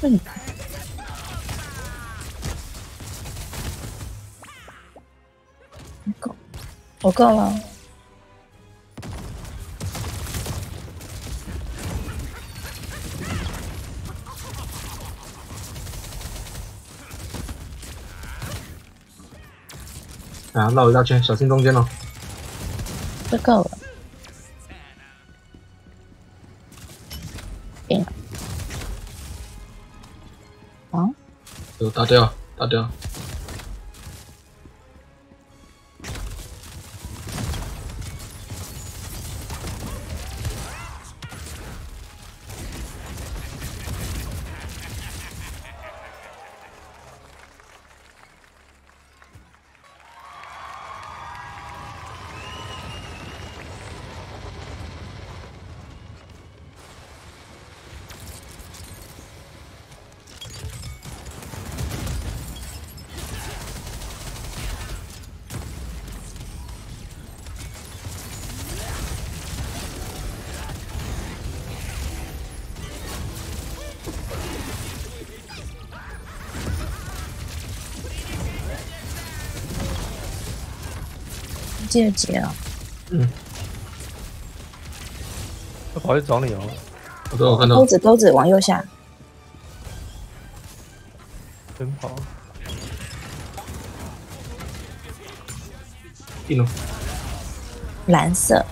嗯，够，我够了。啊，绕一大圈，小心中间哦。这够了。打掉，打掉。记得接啊！嗯，他跑去找你哦。我都有看到钩。子钩子往右下，奔跑。技能。蓝色。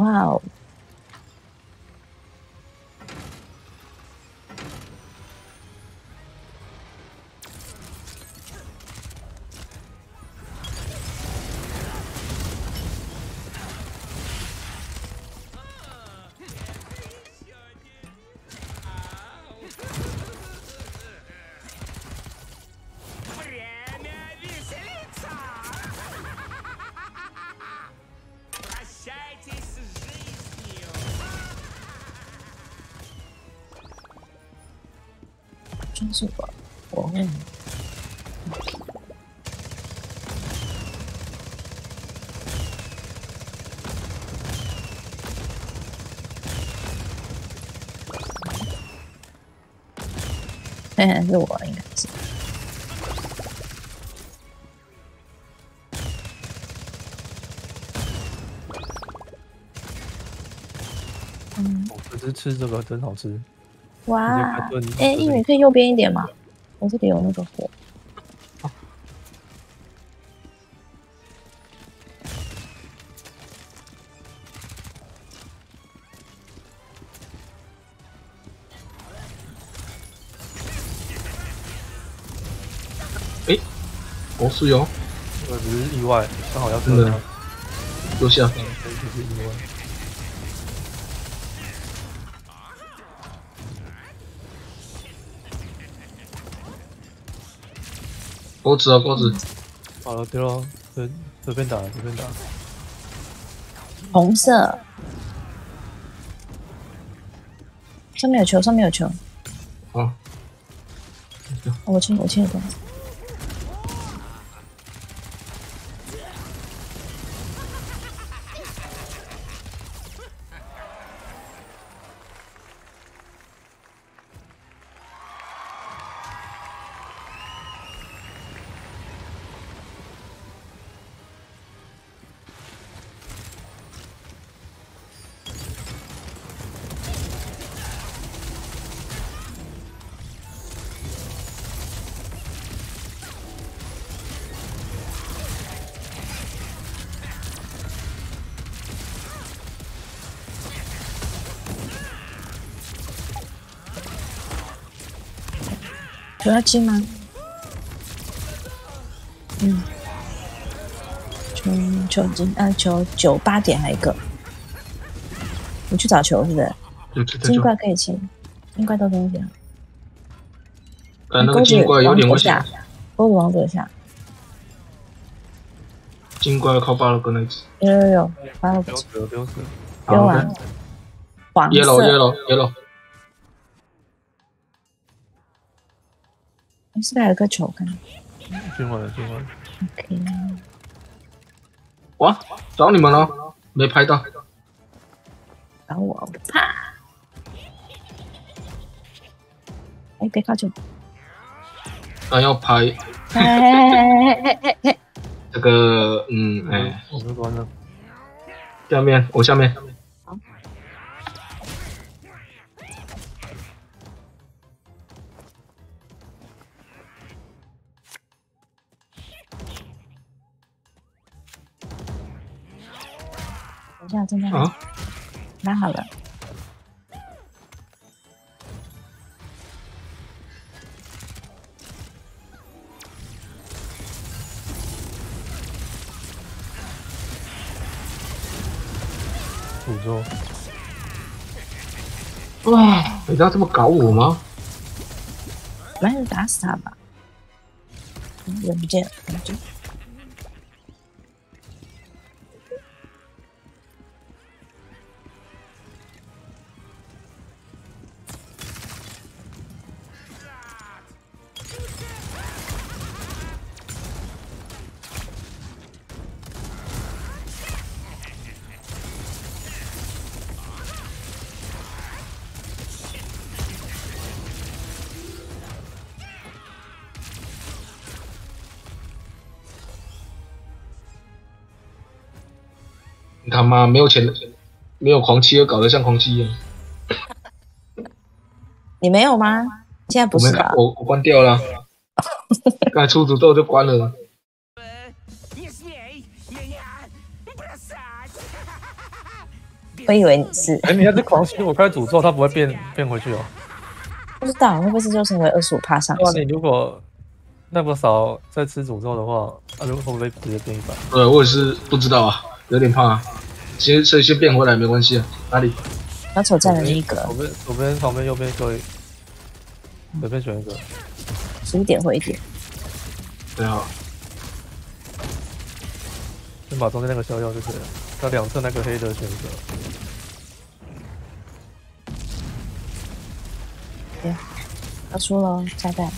哇真是我，我问你，嘿嘿，是我应该是。嗯，我只是吃这个真好吃。哇！哎，一米可以右边一点吗？我这里有那个火。哦，是有，这个只是意外，刚好要真的射他。右下。嗯，这就是意外。钩子啊，钩子。好了，丢了，随随便打，随便打。红色，上面有球，上面有球。好，哦我清，我清了。球要进吗？嗯，球球进，啊，球九八点还有一个，你去找球是不是？金怪可以清，金怪都东西啊。但那个金怪有点危险往左下，，钩子往左下，金怪要靠巴洛克那一只。有有有，发了不用死了，不用死了。不用完，黄色 yellow yellow yellow，哎是不是还有个球？看进完了，进完了。，OK，哇，找你们了，没拍到。找我啪！哎，别靠近！但要拍！这个，嗯，哎，我们关了。下面我下面，下，正在啊，拿好了。诅咒。哇，你要这么搞我吗？没有打死他吧？嗯人不见了，人不他妈没有钱没有狂七又搞得像狂七一样。你没有吗？现在不是吧我我关掉了。该出诅咒就关了。我以为你是哎你要是狂七我开诅咒他不会变变回去哦。不知道会不是就是因为二十五趴上哇你如果那么少再吃诅咒的话那如果会不会直接变一百？对我也是不知道啊。有点胖、啊。先所以先变回来没关系啊。哪里？小丑占了一格左，边、左边、旁边、右边各一，随便选一个。十一点回一点。对啊，先把中间那个消掉就可以了。那两侧那个黑的选一个。要出了，炸弹。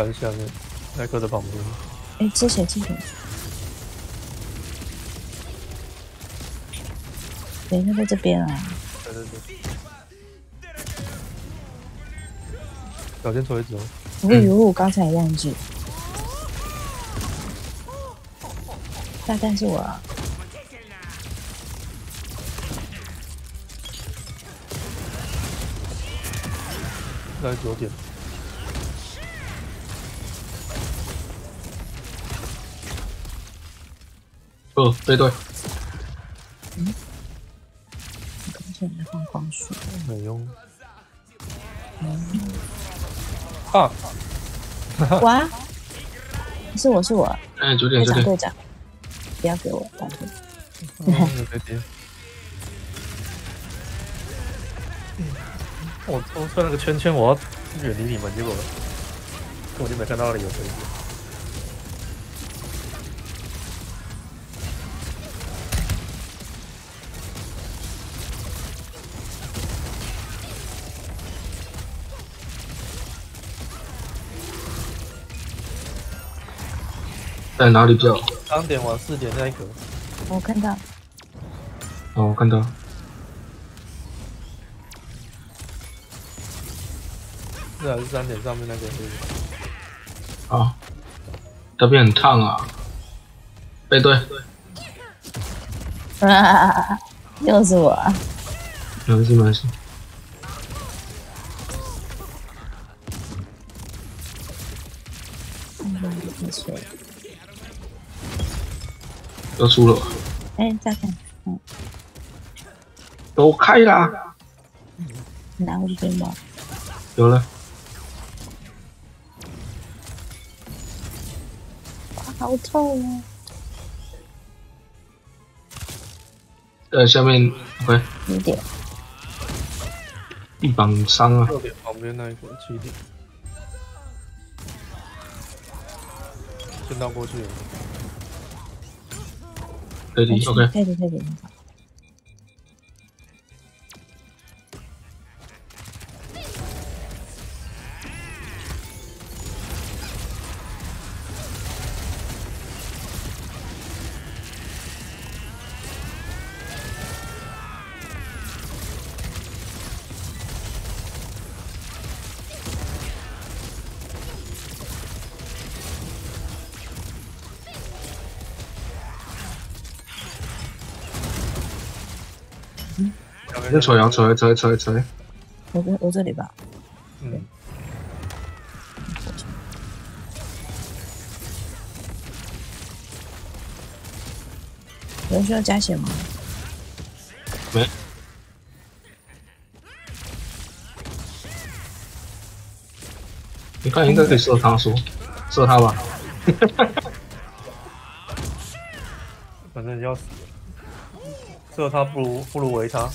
还是下面那个的旁边。哎，之前之前，对，他在这边啊。对对对。小心锤子哦。我以为我刚才也忘记，炸弹是我啊。那九点。哦，对对，嗯刚才在放光束，没用。啊！哇！是我是我，哎，九队点九点，长队长，不要给我，拜托。有飞碟。我我穿那个圈圈，我要远离你们，结果根本就没看到那里有飞在哪里叫？三？点往四点那一格，我看到，哦，我看到，这还是三点上面那个黑的。啊，这边很烫啊。背对，啊，又是我啊，没关系没关系。没错。要输了哎再看嗯。都开了拿我的睫毛有了。好臭啊。呃下面回一点。一帮伤啊。特别旁边那一个七点。先到过去可以 OK，可以的，可以的。那锤啊锤锤锤锤，我这我这里吧，嗯，有人需要加血吗？没，你看应该可以射他说，射他吧，反正要死。了，射他不如不如围他。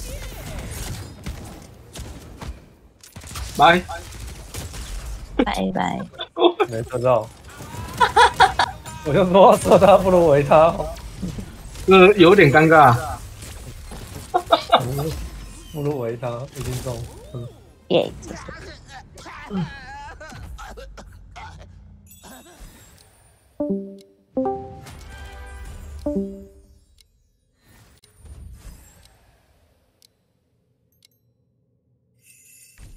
拜拜拜，没射到。我就说射他不如围他，这有点尴尬。不如围他，已经中。耶、